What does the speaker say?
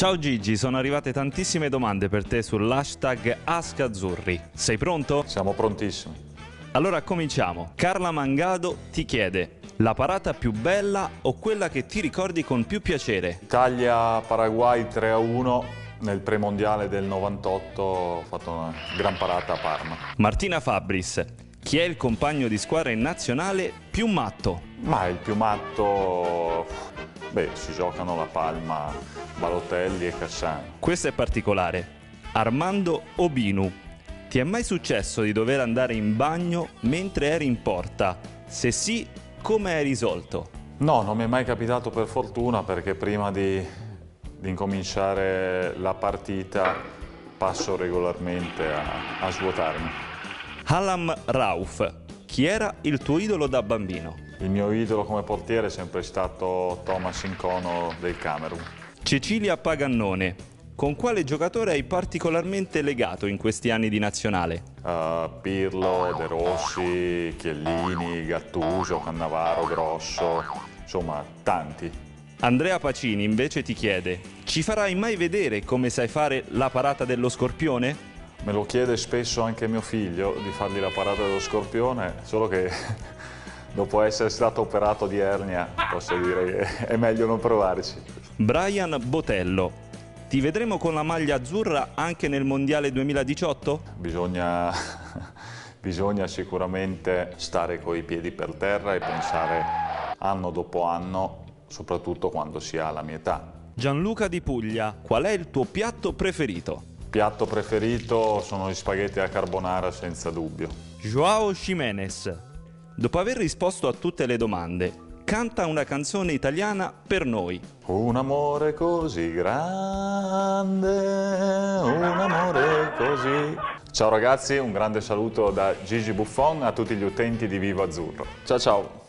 Ciao Gigi, sono arrivate tantissime domande per te sull'hashtag AskAzzurri. Sei pronto? Siamo prontissimi. Allora cominciamo. Carla Mangado ti chiede la parata più bella o quella che ti ricordi con più piacere? Italia-Paraguay 3-1 nel premondiale del 98 ho fatto una gran parata a Parma. Martina Fabris, chi è il compagno di squadra in nazionale più matto? Ma il più matto, beh, si giocano la palma Balotelli e Cassano. Questo è particolare. Armando Obinu, ti è mai successo di dover andare in bagno mentre eri in porta? Se sì, come hai risolto? No, non mi è mai capitato per fortuna perché prima di, di incominciare la partita passo regolarmente a, a svuotarmi. Alam Rauf, chi era il tuo idolo da bambino? Il mio idolo come portiere è sempre stato Thomas Incono del Camerun. Cecilia Pagannone, con quale giocatore hai particolarmente legato in questi anni di nazionale? Uh, Pirlo, De Rossi, Chiellini, Gattuso, Cannavaro, Grosso, insomma tanti. Andrea Pacini invece ti chiede, ci farai mai vedere come sai fare la parata dello scorpione? Me lo chiede spesso anche mio figlio di fargli la parata dello scorpione, solo che dopo essere stato operato di ernia posso dire che è meglio non provarci. Brian Botello, ti vedremo con la maglia azzurra anche nel Mondiale 2018? Bisogna, bisogna sicuramente stare coi piedi per terra e pensare anno dopo anno, soprattutto quando si ha la mia età. Gianluca Di Puglia, qual è il tuo piatto preferito? Piatto preferito sono gli spaghetti a carbonara senza dubbio. Joao Jimenez, dopo aver risposto a tutte le domande, canta una canzone italiana per noi. Un amore così grande, un amore così. Ciao ragazzi, un grande saluto da Gigi Buffon a tutti gli utenti di Vivo Azzurro. Ciao ciao!